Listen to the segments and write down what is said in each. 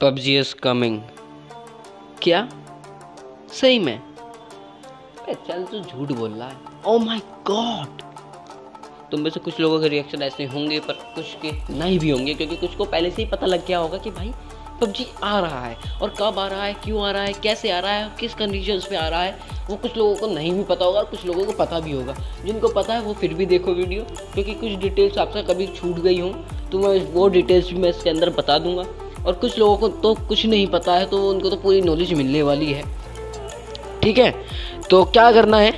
PUBG is coming क्या? सही में? चल तू झूठ बोल रहा है। ओ माय गॉड तुम में से कुछ लोगों के रिएक्शन ऐसे होंगे, पर कुछ के नहीं भी होंगे, क्योंकि कुछ को पहले से ही पता लग गया होगा कि भाई, पबजी आ रहा है। और कब आ रहा है, क्यों आ रहा है, कैसे आ रहा है, किस कंडीशंस पे आ रहा है, वो कुछ लोगों को नहीं भी पता होगा और कुछ लोगों को पता भी होगा। जिनको पता है, वो फिर भी देखो वीडियो क्योंकि कुछ डिटेल्स आपसे कभी छूट गई हों तो मैं वो डिटेल्स भी मैं इसके अंदर बता दूँगा। और कुछ लोगों को तो कुछ नहीं पता है तो उनको तो पूरी नॉलेज मिलने वाली है। ठीक है? तो क्या करना है?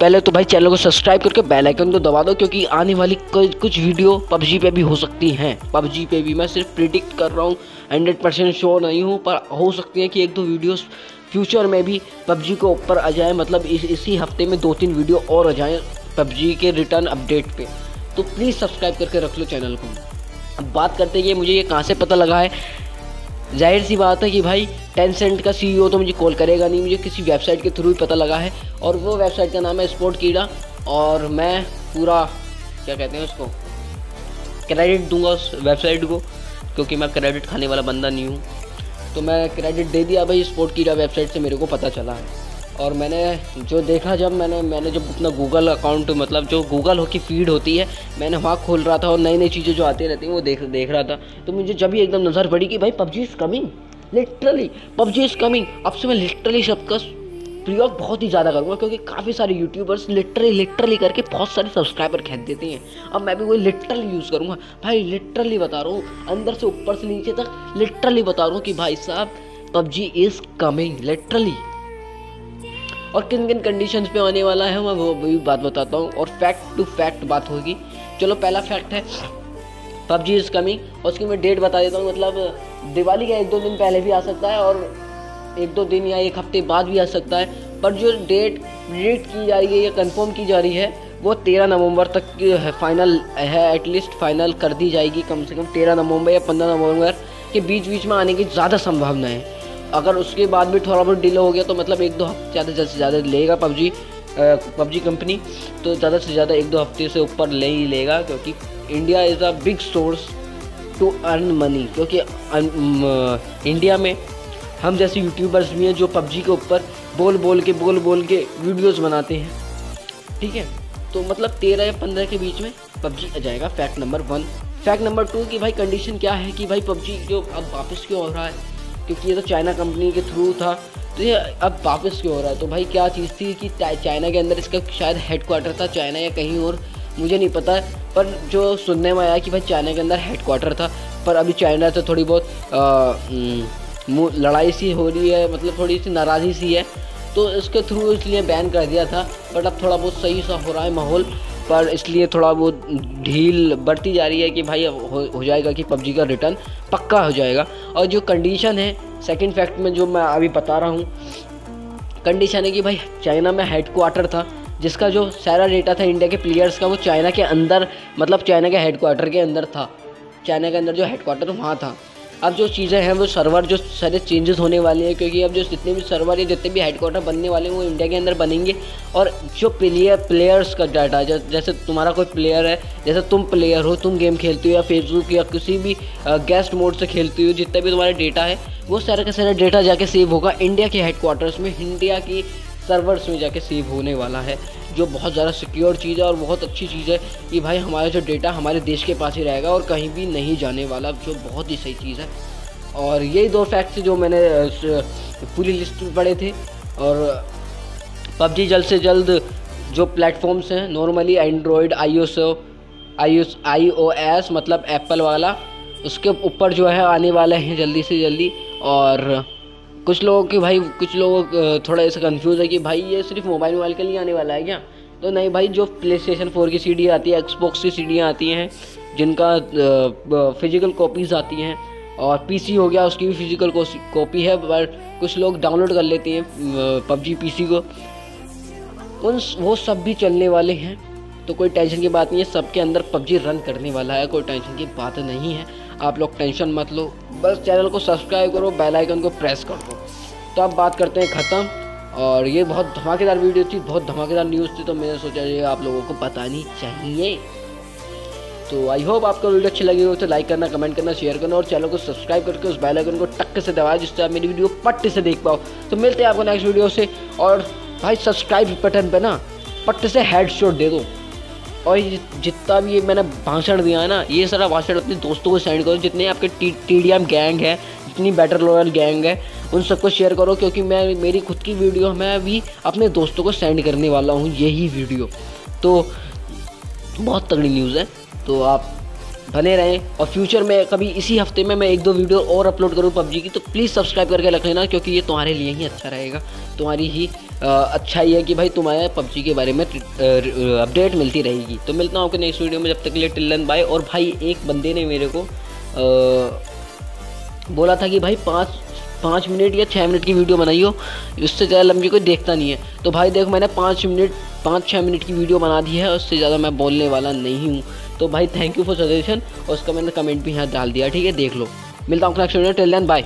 पहले तो भाई चैनल को सब्सक्राइब करके बेल आइकन को दबा दो क्योंकि आने वाली कुछ वीडियो पबजी पे भी हो सकती हैं। पबजी पे भी मैं सिर्फ़ प्रिडिक्ट कर रहा हूँ हंड्रेड परसेंट श्योर नहीं हूँ पर हो सकती है कि एक दो वीडियोस फ्यूचर में भी पबजी को ऊपर आ जाए मतलब इस, इसी हफ़्ते में दो तीन वीडियो और आ जाए पबजी के रिटर्न अपडेट पे। तो प्लीज़ सब्सक्राइब करके रख लो चैनल को। अब बात करते हैं कि मुझे ये कहाँ से पता लगा है? ज़ाहिर सी बात है कि भाई टेंसेंट का सीईओ तो मुझे कॉल करेगा नहीं, मुझे किसी वेबसाइट के थ्रू ही पता लगा है और वो वेबसाइट का नाम है स्पोर्ट कीड़ा और मैं पूरा, क्या कहते हैं उसको क्रेडिट दूँगा उस वेबसाइट को क्योंकि मैं क्रेडिट खाने वाला बंदा नहीं हूँ। तो मैं क्रेडिट दे दिया भाई स्पोर्ट कीड़ा वेबसाइट से मेरे को पता चला है। और मैंने जो देखा जब मैंने मैंने जब अपना गूगल अकाउंट मतलब जो गूगल हो की फ़ीड होती है, मैंने वहाँ खोल रहा था और नई नई चीज़ें जो आती रहती हैं, वो देख देख रहा था। तो मुझे जब भी एकदम नज़र पड़ी कि भाई, PUBG is coming literally PUBG is coming अब से मैं लिटरली सबका प्रयोग बहुत ही ज़्यादा करूँगा, क्योंकि काफ़ी सारे यूट्यूबर्स लिटरली लिटरली करके बहुत सारे सब्सक्राइबर खेद देते हैं। अब मैं भी वही लिटरली यूज़ करूँगा। भाई लिटरली बता रहा हूँ, अंदर से ऊपर से नीचे तक लिटरली बता रहा हूँ कि भाई साहब, पबजी इज़ कमिंग लिटरली और किन किन कंडीशन पे आने वाला है, मैं वो भी बात बताता हूँ। और फैक्ट टू फैक्ट बात होगी। चलो, पहला फैक्ट है, पबजी इज़ कमिंग और उसकी मैं डेट बता देता हूँ मतलब दिवाली का एक दो दिन पहले भी आ सकता है और एक दो दिन या एक हफ़्ते बाद भी आ सकता है। पर जो डेट प्रिडिक्ट की जा रही है, या कंफर्म की जा रही है, वो तेरह नवंबर तक है। फाइनल है एटलीस्ट फाइनल कर दी जाएगी कम से कम तेरह नवंबर या पंद्रह नवंबर के बीच बीच में आने की ज़्यादा संभावना है। अगर उसके बाद भी थोड़ा बहुत डिले हो गया तो मतलब एक दो हफ़्ते ज़्यादा से ज़्यादा लेगा पबजी पबजी कंपनी तो ज़्यादा से ज़्यादा एक दो हफ़्ते से ऊपर ले ही लेगा, क्योंकि India is a big source to earn money क्योंकि इंडिया में हम जैसे यूट्यूबर्स भी हैं जो पबजी के ऊपर बोल बोल के, बोल बोल के वीडियोस बनाते हैं। ठीक है? तो मतलब तेरह या पंद्रह के बीच में पबजी आ जाएगा fact number one fact number two की भाई कंडीशन क्या है कि भाई पबजी जो अब वापस क्यों हो रहा है? क्योंकि ये तो चाइना कंपनी के थ्रू था। तो ये अब वापस क्यों हो रहा है? तो भाई क्या चीज़ थी कि चाइना के अंदर इसका शायद हेडक्वार्टर था, चाइना या कहीं और, मुझे नहीं पता। पर जो सुनने में आया कि भाई चाइना के अंदर हेडक्वार्टर था, पर अभी चाइना से थोड़ी बहुत लड़ाई सी हो रही है मतलब थोड़ी सी नाराज़ी सी है। तो इसके थ्रू इसलिए बैन कर दिया था बट अब थोड़ा बहुत सही सा हो रहा है माहौल। पर इसलिए थोड़ा वो ढील बढ़ती जा रही है कि भाई हो, हो जाएगा कि पबजी का रिटर्न पक्का हो जाएगा। और जो कंडीशन है सेकंड फैक्ट में जो मैं अभी बता रहा हूँ कंडीशन है कि भाई चाइना में हेड क्वार्टर था जिसका जो सारा डेटा था इंडिया के प्लेयर्स का वो चाइना के अंदर मतलब चाइना के हेड क्वार्टर के अंदर था। चाइना के अंदर जो हेड क्वार्टर वहाँ था। अब जो चीज़ें हैं, वो सर्वर जो सारे चेंजेस होने वाले हैं, क्योंकि अब जो जितने भी सर्वर या जितने भी हेडक्वार्टर बनने वाले हैं, वो इंडिया के अंदर बनेंगे। और जो प्लेयर प्लेयर्स का डाटा जैसे तुम्हारा कोई प्लेयर है, जैसे तुम प्लेयर हो, तुम गेम खेलते हो या फेसबुक या किसी भी गेस्ट मोड से खेलते हो, जितना भी तुम्हारा डेटा है, वो सारा का सारा डेटा जाके सेव होगा। इंडिया के हेडक्वार्टर्स में इंडिया की सर्वर्स में जाके सेव होने वाला है। जो बहुत ज़्यादा सिक्योर चीज़ है और बहुत अच्छी चीज़ है कि भाई हमारा जो डेटा हमारे देश के पास ही रहेगा और कहीं भी नहीं जाने वाला, जो बहुत ही सही चीज़ है। और यही दो फैक्ट्स जो मैंने पूरी लिस्ट में पढ़े थे और पबजी जल्द से जल्द जो प्लेटफॉर्म्स हैं normally Android I I I O S मतलब एप्पल वाला, उसके ऊपर जो है आने वाले हैं जल्दी से जल्दी और कुछ लोगों की भाई, कुछ लोग थोड़ा ऐसा कंफ्यूज है कि भाई ये सिर्फ़ मोबाइल मोबाइल के लिए आने वाला है क्या? तो नहीं भाई, जो प्ले स्टेशन फोर की सीडी आती है एक्सबॉक्स की सी आती हैं, जिनका फ़िज़िकल कॉपीज़ आती हैं, और पीसी हो गया, उसकी भी फ़िज़िकल कॉपी है, पर कुछ लोग डाउनलोड कर लेते हैं पबजी पीसी को। उन वो सब भी चलने वाले हैं तो कोई टेंशन की बात नहीं है, सबके अंदर पबजी रन करने वाला है, कोई टेंशन की बात नहीं है। आप लोग टेंशन मत लो। बस चैनल को सब्सक्राइब करो, बेल आइकन को प्रेस कर दो। तो अब बात करते हैं ख़त्म। और ये बहुत धमाकेदार वीडियो थी, बहुत धमाकेदार न्यूज़ थी तो मैंने सोचा ये आप लोगों को बतानी चाहिए। तो आई होप आपको वीडियो अच्छी लगी हो तो लाइक करना कमेंट करना शेयर करना, और चैनल को सब्सक्राइब करके उस बेल आइकन को टक्के से दबाया जिससे आप मेरी वीडियो पट्टे से देख पाओ। तो मिलते हैं आपको नेक्स्ट वीडियो से। और भाई सब्सक्राइब बटन पे ना पट्टे से हेड दे दो। और जितना भी ये मैंने भाषण दिया है ना, ये सारा भाषण अपने दोस्तों को सेंड करो, जितने आपके टी टी गैंग है, जितनी बैटर लॉयल गैंग है, उन सबको शेयर करो, क्योंकि मैं, मेरी खुद की वीडियो मैं अभी अपने दोस्तों को सेंड करने वाला हूँ, यही वीडियो तो बहुत तगड़ी न्यूज़ है। तो आप बने रहें, और फ्यूचर में कभी इसी हफ़्ते में मैं एक दो वीडियो और अपलोड करूँ पबजी की तो प्लीज़ सब्सक्राइब करके रख लेना, क्योंकि ये तुम्हारे लिए ही अच्छा रहेगा, तुम्हारी ही अच्छा ही है कि भाई तुम्हारे पबजी के बारे में अपडेट मिलती रहेगी। तो मिलता हूँ आपके नेक्स्ट वीडियो में जब तक के लिए टिल्लन बाय और भाई एक बंदे ने मेरे को आ, बोला था कि भाई पाँच पाँच मिनट या छः मिनट की वीडियो बनाई हो। उससे ज़्यादा लंबी कोई देखता नहीं है। तो भाई देखो मैंने पाँच मिनट पाँच छः मिनट की वीडियो बना दी है उससे ज़्यादा मैं बोलने वाला नहीं हूँ। तो भाई थैंक यू फॉर सजेशन और उसका मैंने कमेंट भी यहाँ डाल दिया। ठीक है देख लो। मिलता हूँ नेक्स्ट वीडियो टेल बाय